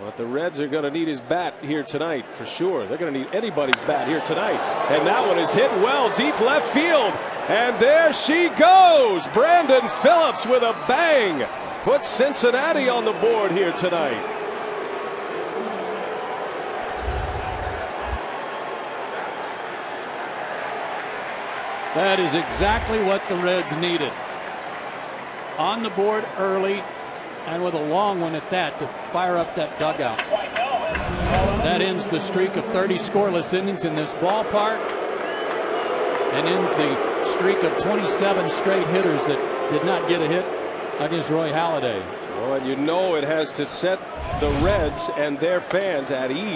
But the Reds are going to need his bat here tonight for sure. They're going to need anybody's bat here tonight. And that one is hit well deep left field. And there she goes. Brandon Phillips with a bang puts Cincinnati on the board here tonight. That is exactly what the Reds needed. On the board early and with a long one at that to fire up that dugout. That ends the streak of 30 scoreless innings in this ballpark and ends the streak of 27 straight hitters that did not get a hit against Roy Halladay. Well, you know it has to set the Reds and their fans at ease.